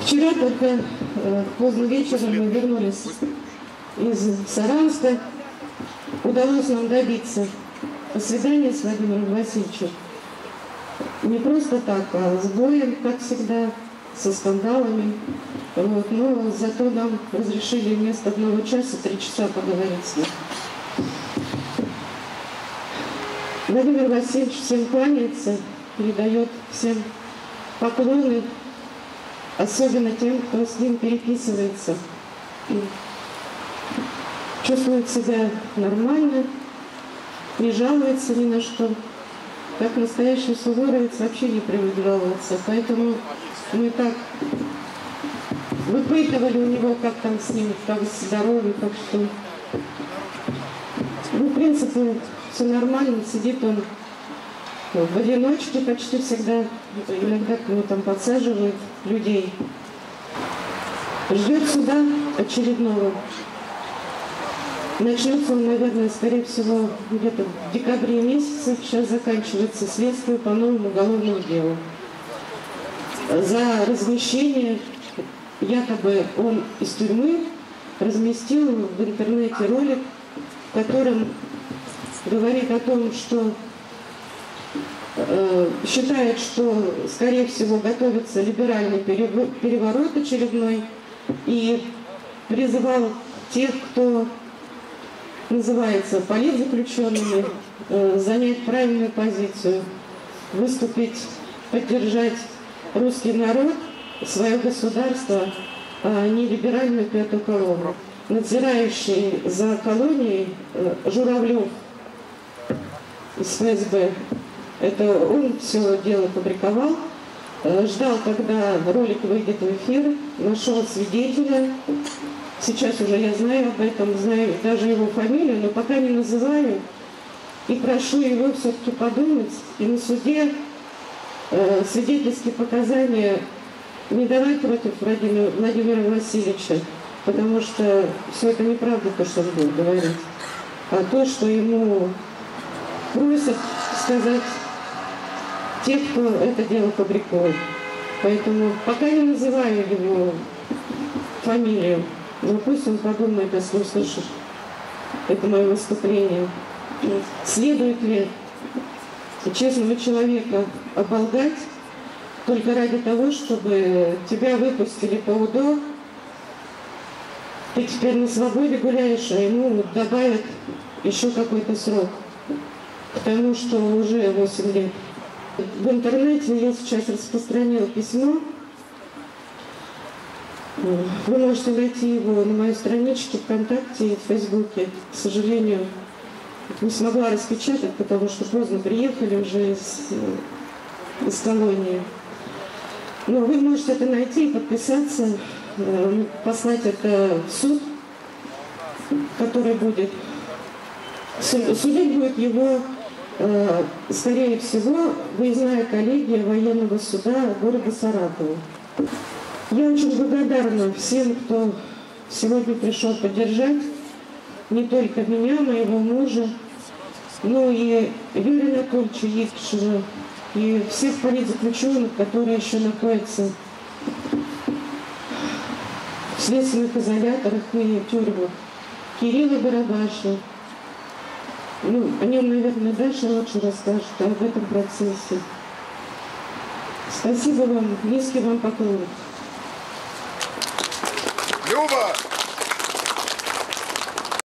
Вчера только э, поздно вечером мы вернулись из Саранска. Удалось нам добиться свидания с Владимиром Васильевичем. Не просто так, а с боем, как всегда, со скандалами. Вот. Но зато нам разрешили вместо одного часа три часа поговорить с ним. Владимир Васильевич всем кланяется, передает всем поклоны, особенно тем, кто с ним переписывается. И чувствует себя нормально, не жалуется ни на что. Как настоящий суворовец вообще не привык жаловаться. Поэтому мы так выпытывали у него, как там с ним, как здоровье, как что. Ну, в принципе, все нормально, сидит он в одиночке почти всегда, иногда нему там подсаживают людей. Ждет суда очередного. Начнется он, наверное, скорее всего, где-то в декабре месяце. Сейчас заканчивается следствие по новому уголовному делу. За размещение, якобы он из тюрьмы разместил в интернете ролик, в котором говорит о том, что считает, что, скорее всего, готовится либеральный переворот очередной, и призывал тех, кто называется политзаключенными, э, занять правильную позицию, выступить, поддержать русский народ, свое государство, а не либеральную пятую колонну. Надзирающий за колонией э, Журавлев из ФСБ. Это он все дело фабриковал. Э, ждал, когда ролик выйдет в эфир, нашел свидетеля. Сейчас уже я знаю об этом, знаю даже его фамилию, но пока не называю. И прошу его все-таки подумать и на суде э, свидетельские показания не давать против Владимира, Владимира Васильевича, потому что все это неправда, то, что он будет говорить, а то, что ему просят сказать те, кто это дело фабрикует. Поэтому пока не называю его фамилию, но пусть он подумает, если услышит это мое выступление. Следует ли честного человека оболгать только ради того, чтобы тебя выпустили по УДО, ты теперь на свободе гуляешь, а ему добавят еще какой-то срок потому что уже 8 лет. В интернете я сейчас распространила письмо. Вы можете найти его на моей страничке ВКонтакте и в Фейсбуке. К сожалению, не смогла распечатать, потому что поздно приехали уже из, из колонии. Но вы можете это найти и подписаться, э, послать это в суд, который будет. Судить будет его Э, скорее всего, выездная коллегия военного суда города Саратова. Я очень благодарна всем, кто сегодня пришел поддержать не только меня, моего мужа, но и Юрия Анатольевича Евтушева, и всех политзаключенных, которые еще находятся в следственных изоляторах и тюрьмах. Кирилла Барабаша, ну, о нем, наверное, дальше лучше расскажут, а об этом процессе. Спасибо вам, низкий вам поклон. Люба!